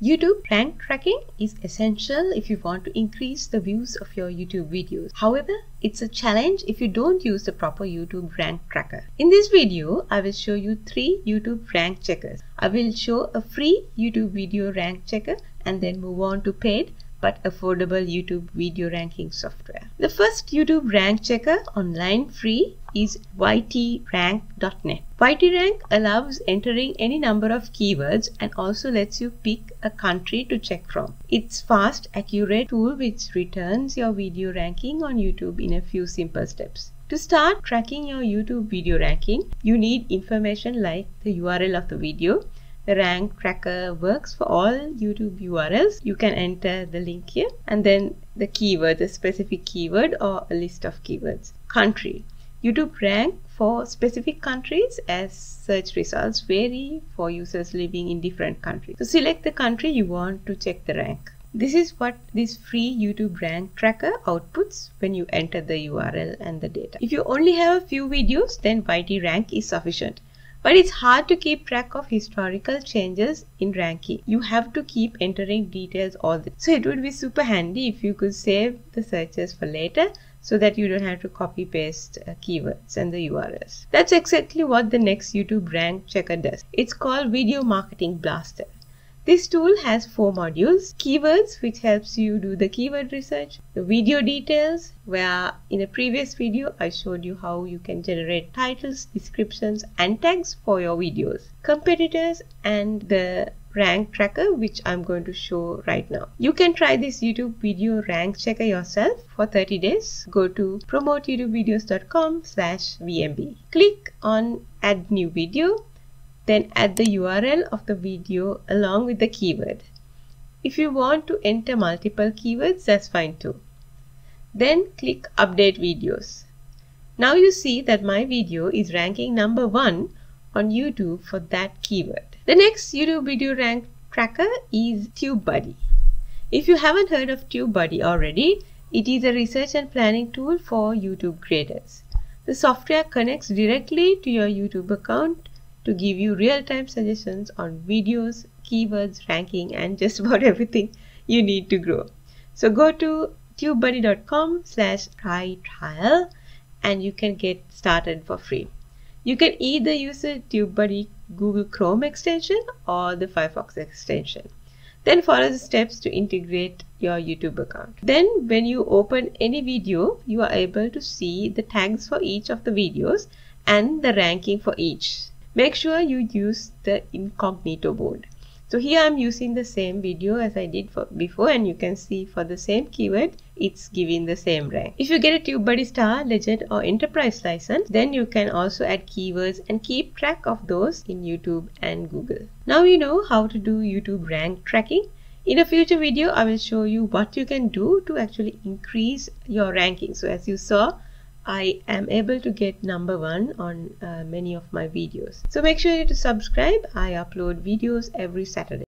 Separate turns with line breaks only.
YouTube rank tracking is essential if you want to increase the views of your YouTube videos. However, it's a challenge if you don't use the proper YouTube rank tracker. In this video, I will show you three YouTube rank checkers. I will show a free YouTube video rank checker and then move on to paid but affordable YouTube video ranking software. The first YouTube rank checker online free is ytrank.net. YTRank allows entering any number of keywords and also lets you pick a country to check from. It's fast, accurate tool which returns your video ranking on YouTube in a few simple steps. To start tracking your YouTube video ranking, you need information like the URL of the video, the rank tracker works for all YouTube URLs. You can enter the link here and then the keyword, the specific keyword or a list of keywords. Country. YouTube rank for specific countries as search results vary for users living in different countries. So select the country you want to check the rank. This is what this free YouTube rank tracker outputs when you enter the URL and the data. If you only have a few videos, then YT rank is sufficient. But it's hard to keep track of historical changes in ranking. You have to keep entering details all the time. So it would be super handy if you could save the searches for later so that you don't have to copy paste uh, keywords and the URLs. That's exactly what the next YouTube rank checker does. It's called Video Marketing Blaster. This tool has four modules. Keywords, which helps you do the keyword research. The video details, where in a previous video I showed you how you can generate titles, descriptions and tags for your videos. Competitors and the rank tracker which I'm going to show right now. You can try this YouTube video rank checker yourself for 30 days. Go to promoteyoutube slash VMB. Click on add new video then add the URL of the video along with the keyword. If you want to enter multiple keywords, that's fine too. Then click update videos. Now you see that my video is ranking number one on YouTube for that keyword. The next YouTube video rank tracker is TubeBuddy. If you haven't heard of TubeBuddy already, it is a research and planning tool for YouTube creators. The software connects directly to your YouTube account to give you real-time suggestions on videos, keywords, ranking and just about everything you need to grow. So go to tubebuddy.com slash try trial and you can get started for free. You can either use the TubeBuddy Google Chrome extension or the Firefox extension. Then follow the steps to integrate your YouTube account. Then when you open any video, you are able to see the tags for each of the videos and the ranking for each. Make sure you use the incognito mode. So here I'm using the same video as I did for before and you can see for the same keyword it's giving the same rank. If you get a TubeBuddy Star, Legend or Enterprise license then you can also add keywords and keep track of those in YouTube and Google. Now you know how to do YouTube rank tracking. In a future video I will show you what you can do to actually increase your ranking. So as you saw I am able to get number one on uh, many of my videos. So make sure you to subscribe. I upload videos every Saturday.